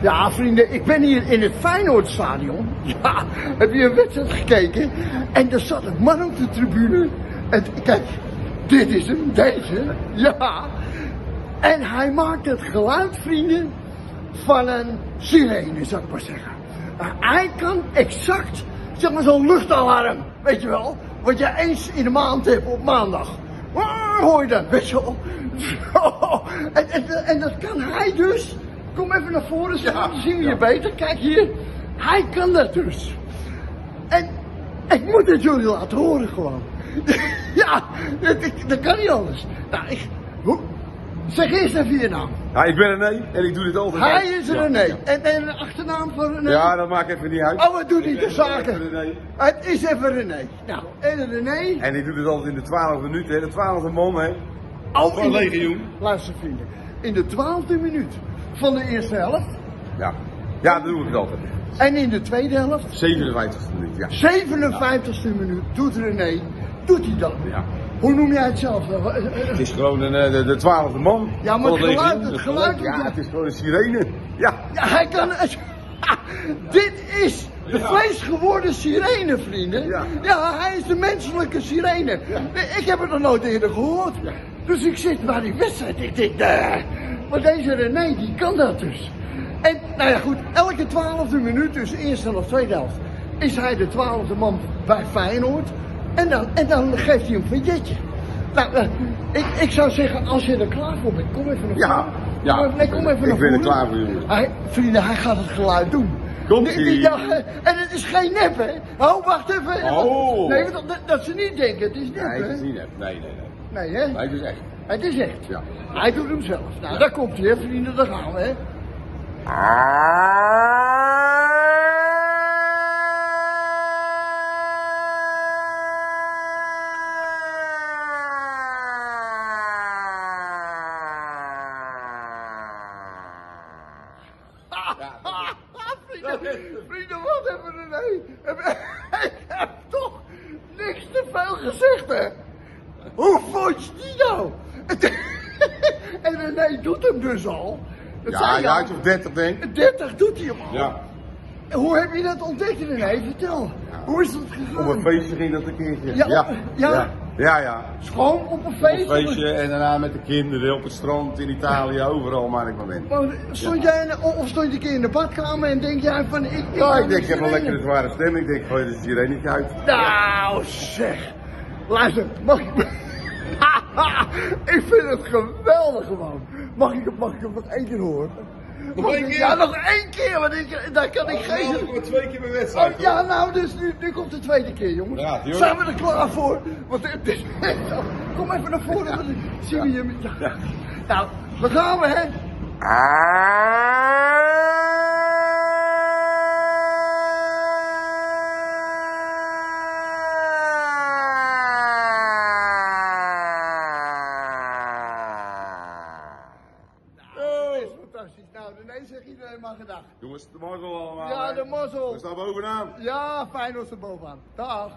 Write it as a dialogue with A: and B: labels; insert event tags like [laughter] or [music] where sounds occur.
A: Ja, vrienden, ik ben hier in het Feyenoordstadion. [laughs] Ja, heb je een wedstrijd gekeken? En er zat een man op de tribune. En kijk, dit is hem, deze. [laughs] Ja. En hij maakt het geluid, vrienden, van een sirene, zou ik maar zeggen. Maar hij kan exact, zeg maar zo'n luchtalarm, weet je wel, wat je eens in de maand hebt op maandag. Hoor je dat, weet je wel. [laughs] En, en, en dat kan hij dus. Kom even naar voren, zo, dan zien we je beter. Kijk hier, hij kan dat dus. En ik moet het jullie laten horen gewoon. [laughs] ja, dat, dat kan niet anders. Nou, ik, hoe, zeg eerst even je naam.
B: Ja, ik ben René en ik doe dit altijd.
A: Hij is
B: Ja,
A: René.
B: Ja,
A: En, en de achternaam van René?
B: Ja, dat maakt even niet uit.
A: Oh, wat doet
B: Ik
A: de zaken?
B: René.
A: Het is even René. Nou, en René.
B: En ik doe dit altijd in de 12 minuten, hè. De 12e man, hè.
A: Oh,
B: Van
A: de-
B: Legioen.
A: Luister vrienden. In de twaalfde minuut van de eerste helft.
B: Ja. Ja, dat doe ik het altijd.
A: En in de tweede helft.
B: 57e minuut, ja.
A: 57ste minuut doet René. Doet hij dat?
B: Ja.
A: Hoe noem jij het zelf? Eh, eh, eh,
B: Het is gewoon een, de, de 12e man.
A: Ja, maar het geluid, het geluid-
B: Ja, het is gewoon een sirene. Ja.
A: Ja, hij kan. [laughs] Dit is de
B: Ja.
A: vleesgeworden sirene, vrienden.
B: Ja.
A: hij is de menselijke sirene. Ik heb het nog nooit eerder gehoord.
B: Ja.
A: Dus ik zit bij die wedstrijd. Ik denk, nee. Maar deze René, die kan dat dus. En, nou ja, goed, elke twaalfde minuut, dus eerste of tweede helft, is hij de twaalfde man bij Feyenoord. En dan, en dan geeft hij een vigetje. Nou, eh, ik, ik zou zeggen, als je er klaar voor bent, kom even naar
B: Ja,
A: voren.
B: ja.
A: Kom even- nee, kom even
B: Ik
A: naar
B: ben er klaar voor, jongen.
A: Hij, vrienden, hij gaat het geluid doen.
B: Komt-ie.
A: Die- die- ja, en het is geen nep, hè? Oh, wacht even.
B: Oh.
A: Nee, dat, dat, dat ze niet denken, het is nep,
B: Nee, het is niet net. Nee, nee, nee.
A: Nee, hè?
B: Nee, het is echt.
A: Het is echt.
B: Ja.
A: Hij doet hem zelf. Nou, daar komt hij, hè, vrienden, daar gaan we, hè? [laughs] vrienden, vrienden, wat hebben we René? [laughs] Ik heb toch niks te veel gezegd, hè? Hoe vond je die nou? [laughs] en René doet hem dus al. Dat
B: Ja,
A: al.
B: ik of 30 denk ik.
A: 30 doet hij hem al.
B: Ja.
A: Hoe heb je dat ontdekt, René? Vertel. Hoe is dat gegaan?
B: Op een feestje ging dat een keertje.
A: Ja,
B: ja.
A: op- ja.
B: Ja. Ja, ja.
A: Gewoon op een
B: Op
A: feest?
B: een feestje en daarna met de kinderen op het strand in Italië, overal maar ik maar ben.
A: Maar stond jij of stond je een keer in de badkamer en denk jij van ik...
B: Ja,
A: ga
B: ik denk, ik heb een lekkere zware stem. Ik denk, gooi de sirene niet uit.
A: Nou zeg. Luister, mag ik... [laughs] ik vind het geweldig gewoon. Mag ik, mag ik hem nog één keer horen?
B: Nog één
A: ik-
B: keer?
A: Ja, nog één keer, want ik, daar kan ik geen...
B: maar twee keer mijn
A: Oh,
B: wedstrijd.
A: ja, nou, dus nu, nu komt de tweede keer, jongens.
B: Ja.
A: Zijn we er klaar voor? Want het is... Kom even naar voren, dan zien we je... Nou, we gaan we, hè? Oh, fantastisch. Nou, René zegt iedereen maar gedag.
B: Jongens, de mazzel allemaal.
A: Ja, de mazzel.
B: We staan bovenaan.
A: Ja, fijn als ze bovenaan. Dag.